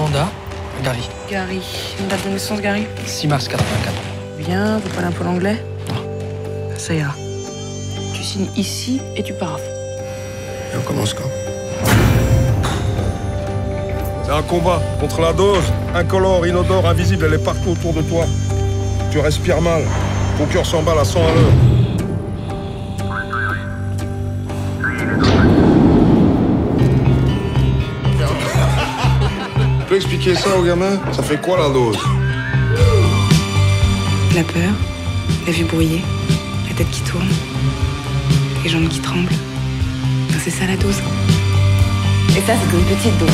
Mandat, Gary. Gary. Une date de naissance, Gary 6 mars 84. Bien, vous parlez un peu l'anglais Non. Ça ira. Tu signes ici et tu pars. Et on commence quand? C'est un combat contre la dose. Incolore, inodore, invisible, elle est partout autour de toi. Tu respires mal. Ton cœur s'emballe à 100 à l'heure. Peux expliquer ça aux gamins Ça fait quoi la dose? La peur, la vue brouillée, la tête qui tourne, les jambes qui tremblent. C'est ça la dose. Et ça, c'est une petite dose.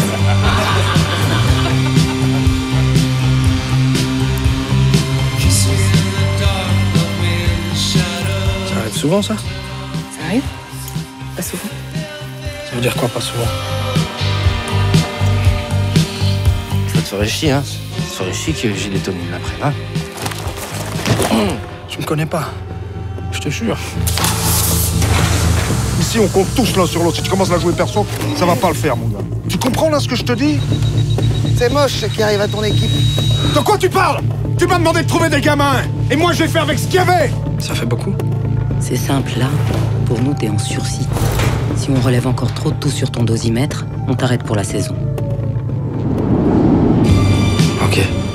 Ça arrive souvent, ça? Ça arrive? Pas souvent. Ça veut dire quoi, pas souvent? Ferait chier, hein Ça te ferait chier que j'ai des tonnes après, hein Tu me connais pas. Je te jure. Ici, on compte tous l'un sur l'autre. Si tu commences à jouer perso, ça va pas le faire, mon gars. Tu comprends là ce que je te dis? C'est moche ce qui arrive à ton équipe. De quoi tu parles? Tu m'as demandé de trouver des gamins Et moi, je vais faire avec ce qu'il y avait Ça fait beaucoup C'est simple, là. Pour nous, t'es en sursis. Si on relève encore trop de tout sur ton dosimètre, on t'arrête pour la saison.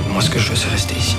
Moi ce que je veux c'est rester ici.